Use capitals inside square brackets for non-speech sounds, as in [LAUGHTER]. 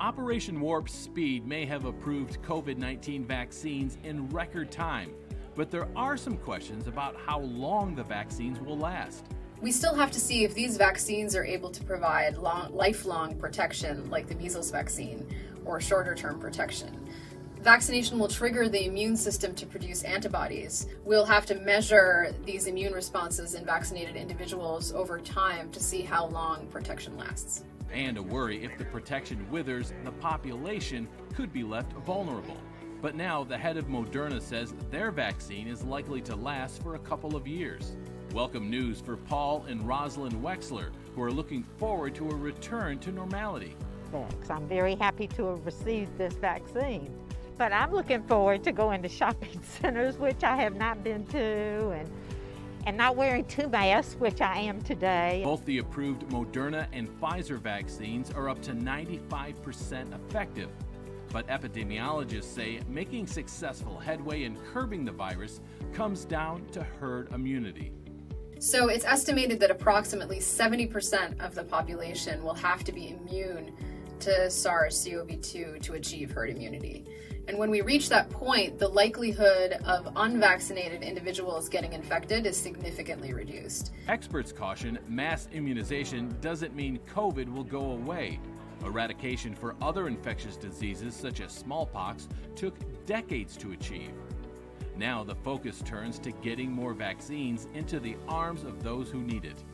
Operation Warp Speed may have approved COVID 19 vaccines in record time, but there are some questions about how long the vaccines will last. We still have to see if these vaccines are able to provide long, lifelong protection, like the measles vaccine, or shorter term protection. Vaccination will trigger the immune system to produce antibodies. We'll have to measure these immune responses in vaccinated individuals over time to see how long protection lasts. And a worry if the protection withers, the population could be left vulnerable. But now the head of Moderna says their vaccine is likely to last for a couple of years. Welcome news for Paul and Rosalind Wexler, who are looking forward to a return to normality. Thanks. I'm very happy to have received this vaccine. But I'm looking forward to going to shopping [LAUGHS] centers, which I have not been to, and and not wearing two masks, which I am today. Both the approved Moderna and Pfizer vaccines are up to 95% effective. But epidemiologists say making successful headway in curbing the virus comes down to herd immunity. So it's estimated that approximately 70% of the population will have to be immune to SARS CoV 2 to achieve herd immunity. And when we reach that point, the likelihood of unvaccinated individuals getting infected is significantly reduced. Experts caution mass immunization doesn't mean COVID will go away. Eradication for other infectious diseases such as smallpox took decades to achieve. Now the focus turns to getting more vaccines into the arms of those who need it.